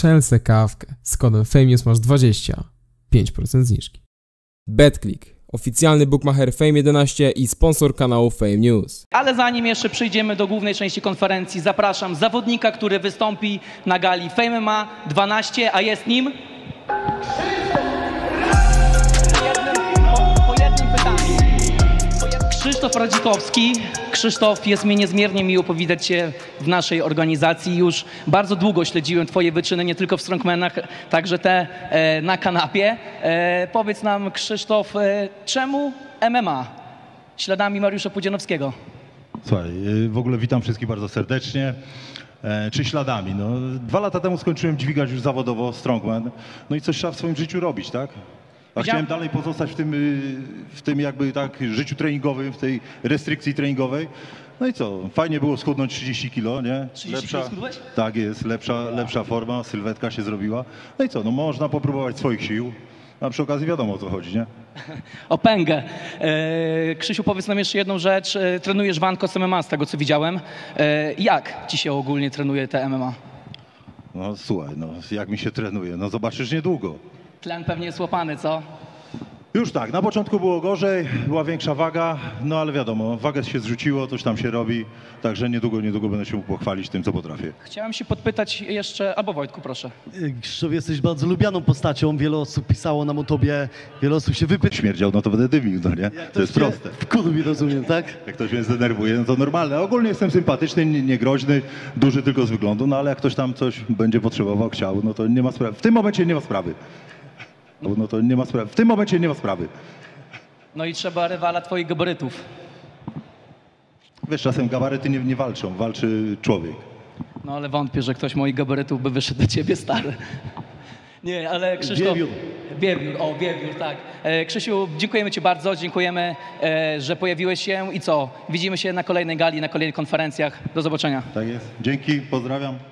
Strzel se kawkę. Z kodem FAMENEWS masz 20. 5% zniżki. BetClick. Oficjalny bookmacher Fame11 i sponsor kanału Fame News. Ale zanim jeszcze przejdziemy do głównej części konferencji, zapraszam zawodnika, który wystąpi na gali Fame ma 12, a jest nim... Krzysztof Radzikowski. Krzysztof, jest mi niezmiernie miło powitać Cię w naszej organizacji. Już bardzo długo śledziłem Twoje wyczyny, nie tylko w strongmanach, także te e, na kanapie. E, powiedz nam, Krzysztof, e, czemu MMA? Śladami Mariusza Pudzianowskiego. Słuchaj, y, w ogóle witam wszystkich bardzo serdecznie. E, czy śladami? No, dwa lata temu skończyłem dźwigać już zawodowo strongman. No i coś trzeba w swoim życiu robić, tak? A chciałem dalej pozostać w tym, y, w tym jakby tak życiu treningowym, w tej restrykcji treningowej. No i co? Fajnie było schudnąć 30 kilo, nie? 30 kilo schudłeś? Tak jest, lepsza, lepsza forma, sylwetka się zrobiła. No i co? No można popróbować swoich sił. A przy okazji wiadomo o co chodzi, nie? O pęgę. E, Krzysiu, powiedz nam jeszcze jedną rzecz. E, trenujesz Wanko z MMA, z tego co widziałem. E, jak ci się ogólnie trenuje te MMA? No słuchaj, no jak mi się trenuje? No zobaczysz niedługo. Tlen pewnie jest łapany, co? Już tak, na początku było gorzej, była większa waga, no ale wiadomo, wagę się zrzuciło, coś tam się robi, także niedługo, niedługo będę się mógł pochwalić tym, co potrafię. Chciałem się podpytać jeszcze, albo Wojtku, proszę. Krzysztof, jesteś bardzo lubianą postacią. Wiele osób pisało nam o tobie, wiele osób się wypytało. Śmierdział, no to będę dymił, no nie? To jest proste. W kurwi rozumiem, tak? Jak ktoś mnie zdenerwuje, no to normalne. Ogólnie jestem sympatyczny, nie- niegroźny, duży tylko z wyglądu, no ale jak ktoś tam coś będzie potrzebował, chciał, no to nie ma sprawy. W tym momencie nie ma sprawy. No, no to nie ma sprawy. W tym momencie nie ma sprawy. No i trzeba rywala twoich gabarytów. Wiesz, czasem gabaryty nie, nie walczą, walczy człowiek. No ale wątpię, że ktoś moich gabarytów by wyszedł do ciebie stary. Nie, ale Krzysztof... Wiewiór. Wiewiór, o wiewiór, tak. E, Krzysiu, dziękujemy ci bardzo, dziękujemy, e, że pojawiłeś się i co? Widzimy się na kolejnej gali, na kolejnych konferencjach. Do zobaczenia. Tak jest. Dzięki, pozdrawiam.